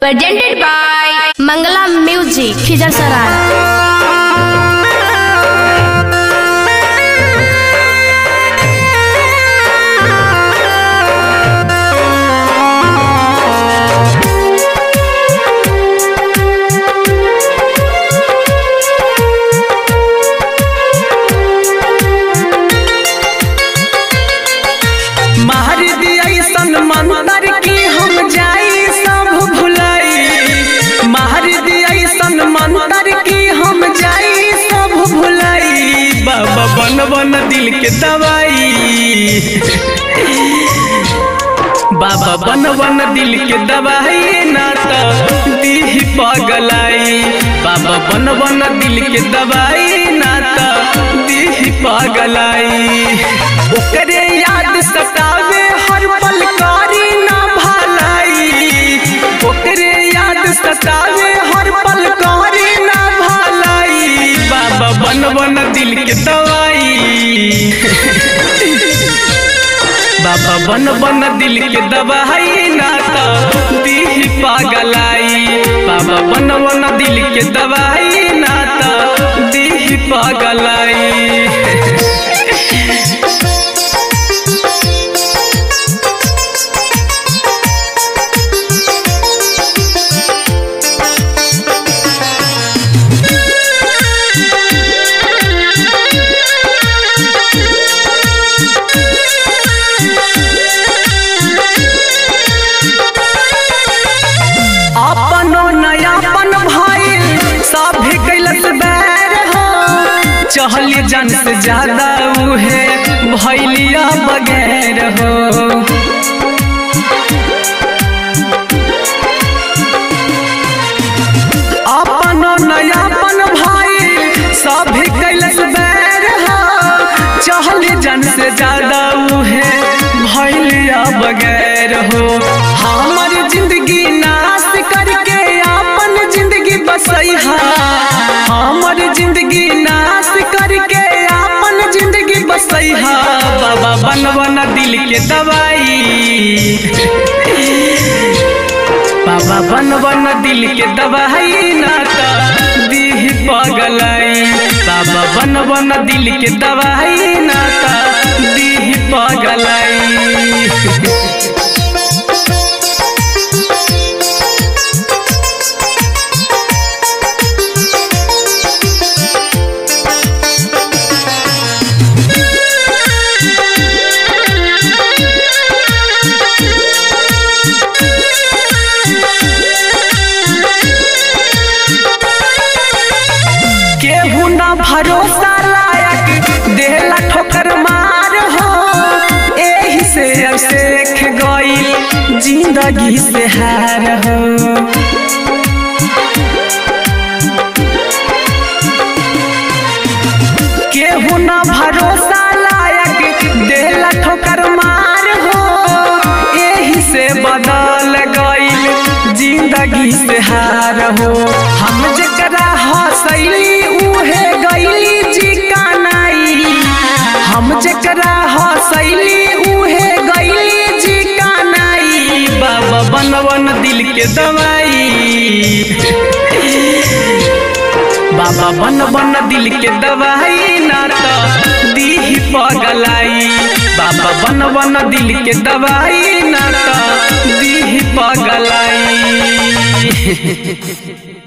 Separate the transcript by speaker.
Speaker 1: Presented by Mangala music Khizar Sarai बाबा बन बन दिल के दवाई। बाबा बन बन दिल के दवाई ना तो पगलाई। बाबा बन बन दिल के दवाई ना तो दीह पगलाई। ओकरे याद सतावे हर पल कारी ना भलाई। ओकरे याद सतावे दवाई। बाबा बन बन दिल के दवाई ना तो दीह पागलाई। बाबा बन बन दिल के दवाई ना तो दीह पागलाई। चहली जन से ज़्यादा उहे भैलिया बगैर हो। अपनो नयापन भाई सभे हो ज़्यादा उहे भैलिया बगैर हो। हमर बन दिल के दवाई। बाबा बन बन दिल के दवाई ना तो दीह बाबा बन बन दिल के दवाई ना तो पगलाई भरोसा लायक देहला ठोकर मार हो। एही से असेख गईल ज़िंदगी से हार हो। हम जकरा हसैली, उहे गईली जी कानाई बाबा बन बन दिल के दवाई। बाबा बन बन दिल के दवाई ना तो दीह पगलाई। बाबा बन बन दिल के दवाई ना तो दीह पगलाई।